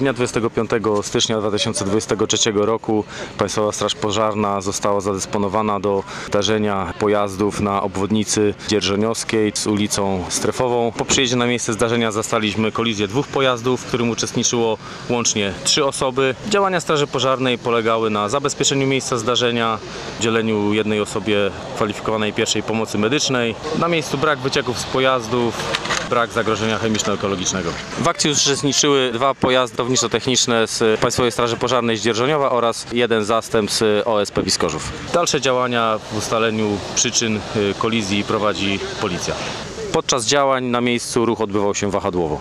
Dnia 25 stycznia 2023 roku Państwowa Straż Pożarna została zadysponowana do zdarzenia pojazdów na obwodnicy Dzierżoniowskiej z ulicą Strefową. Po przyjeździe na miejsce zdarzenia zastaliśmy kolizję dwóch pojazdów, w którym uczestniczyło łącznie trzy osoby. Działania Straży Pożarnej polegały na zabezpieczeniu miejsca zdarzenia, udzieleniu jednej osobie kwalifikowanej pierwszej pomocy medycznej. Na miejscu brak wycieków z pojazdów, brak zagrożenia chemiczno-ekologicznego. W akcji uczestniczyły dwa pojazdy techniczne z Państwowej Straży Pożarnej z Dzierżoniowa oraz jeden zastęp z OSP Biskorzów. Dalsze działania w ustaleniu przyczyn y, kolizji prowadzi policja. Podczas działań na miejscu ruch odbywał się wahadłowo.